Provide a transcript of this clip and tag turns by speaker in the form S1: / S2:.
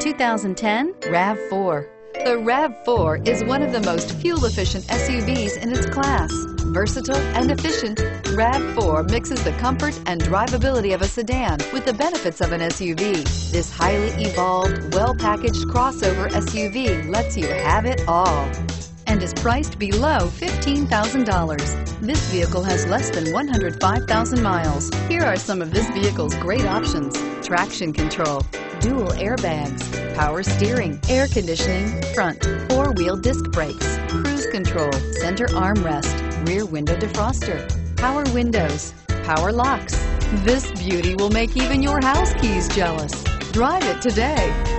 S1: 2010 RAV4. The RAV4 is one of the most fuel-efficient SUVs in its class. Versatile and efficient, RAV4 mixes the comfort and drivability of a sedan with the benefits of an SUV. This highly evolved, well-packaged crossover SUV lets you have it all and is priced below $15,000. This vehicle has less than 105,000 miles. Here are some of this vehicle's great options. Traction control, dual airbags, power steering, air conditioning, front, four-wheel disc brakes, cruise control, center armrest, rear window defroster, power windows, power locks. This beauty will make even your house keys jealous. Drive it today.